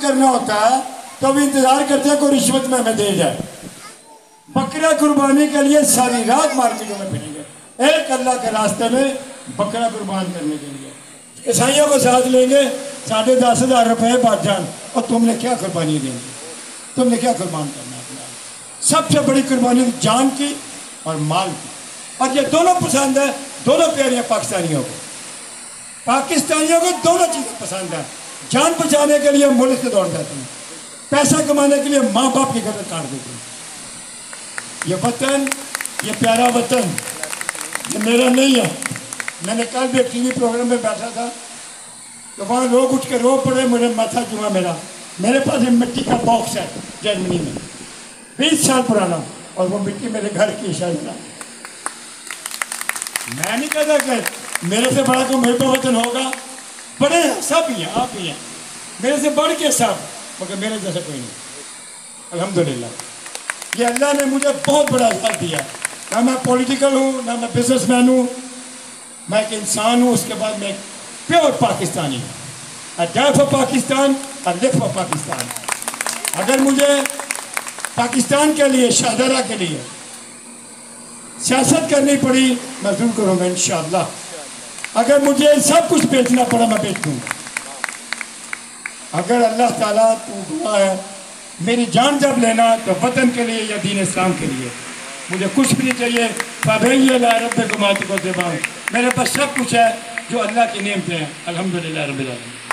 کرنا ہوتا ہے تو اب انتظار کرتے ہیں کوئی رشوت میں ہمیں دے جائے۔ بکرا قربانی کے لیے ساری رات مارکیٹوں میں پھریں گے۔ ایک اللہ کے راستے میں بکرا قربان کرنے کے لیے۔ عیسائیوں کو ساتھ لیں گے، ساڑھے دس ہزار روپے بات جان۔ اور تم نے کیا قربانی دیں گے تم نے کیا قربان کرنا ہے؟ اپنا سب سے بڑی قربانی جان کی اور مال کی۔ اور یہ دونوں پسند ہے دونوں پیاریاں پاکستانیوں کو۔ پاکستانیوں کو دونوں چیزیں پسند ہیں۔ جان بچانے کے لیے ملک سے دوڑ جاتے ہیں۔ پیسہ کمانے کے لیے ماں باپ کی گردن کاٹ دیتے ہیں۔ یہ وطن، یہ پیارا وطن، یہ میرا نہیں ہے۔ میں نے کل بھی ایک ٹی وی پروگرام میں بیٹھا تھا۔ تو وہاں لوگ اٹھ کے رو پڑے، مجھے ماتھا جمعہ میرا میرے پاس ایک مٹی کا باکس ہے جرمنی میں۔ بیس سال پرانا اور وہ مٹی میرے گھر کی شاید میں نہیں کہتا کہ میرے سے بڑا کوئی میرے وطن ہوگا۔ بڑے ہیں سب ہی ہیں، آپ ہی ہیں۔ میرے سے بڑھ کے سب، مگر میرے جیسا کوئی نہیں۔ الحمدللہ۔ یہ اللہ نے مجھے بہت بڑا اثر دیا۔ نہ میں پولیٹیکل ہوں، نہ میں بزنس مین ہوں۔ میں ایک انسان ہوں، اس کے بعد میں ایک پیور پاکستانی ہوں۔ I die Pakistan I live for Pakistan اگر مجھے پاکستان کے لیے، شاہدرہ کے لیے سیاست کرنی پڑی، میں ضرور کروں گا انشاءاللہ۔ اگر مجھے سب کچھ بیچنا پڑا میں بیچ دوں۔ گا اگر اللہ تعالیٰ تو دعا ہے، میری جان جب لینا تو وطن کے لیے یا دین اسلام کے لیے۔ مجھے کچھ بھی نہیں چاہیے۔ فَبَيَّ لَا رَبِّكُمْ آتِكُمْ میرے پاس سب کچھ ہے جو اللہ کی نعمتیں ہیں۔ الحمدللہ رب العالمین۔